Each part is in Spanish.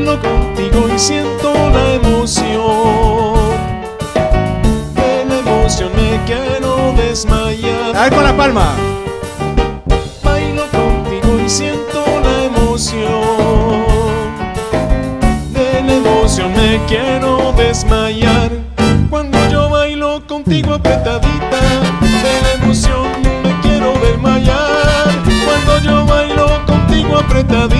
Bailo contigo y siento la emoción. De la emoción me quiero desmayar. A ver con la palma. Bailo contigo y siento la emoción. De la emoción me quiero desmayar. Cuando yo bailo contigo apretadita, de la emoción me quiero desmayar. Cuando yo bailo contigo apretadita,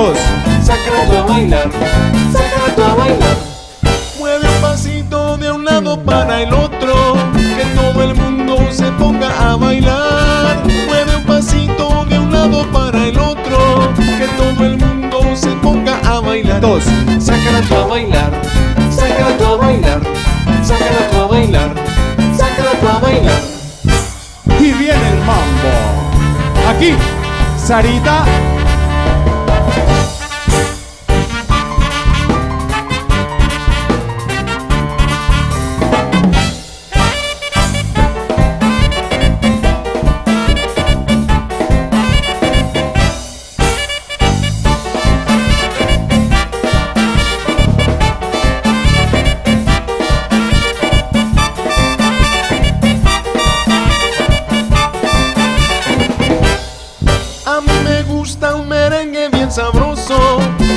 Todos. Sácala tú a bailar, sácala tú a bailar. Mueve un pasito de un lado para el otro, que todo el mundo se ponga a bailar. Mueve un pasito de un lado para el otro, que todo el mundo se ponga a bailar. Todos. Sácala tú a bailar, sácala tú a bailar, sácala tú a bailar, sácala tú a bailar. Y viene el mambo. Aquí, Sarita. Gusta un merengue bien sabroso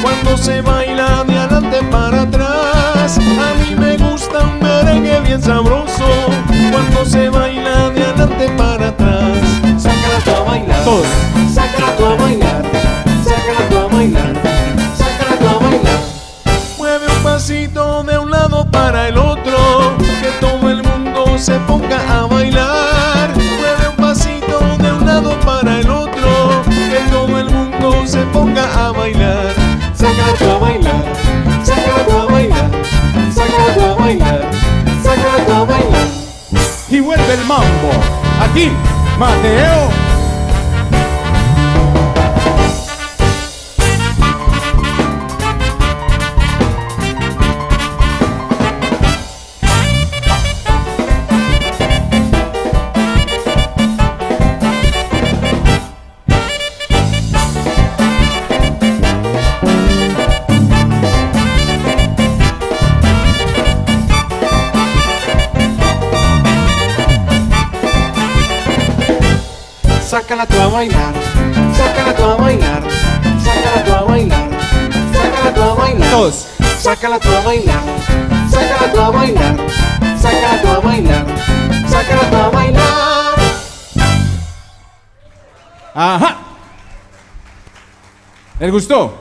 cuando se baila de adelante para atrás. A mí me gusta un merengue bien sabroso cuando se baila de adelante para atrás. Sácala tú a bailar. Todos. Mambo. Aquí, Mateo. Sácala tú a bailar, sácala tú a bailar, sácala tú a bailar, sácala tú a bailar. Todos. Sácala tú a bailar, sácala tú a bailar, sácala tú a bailar, sácala tú a bailar. Ajá. ¿Les gustó?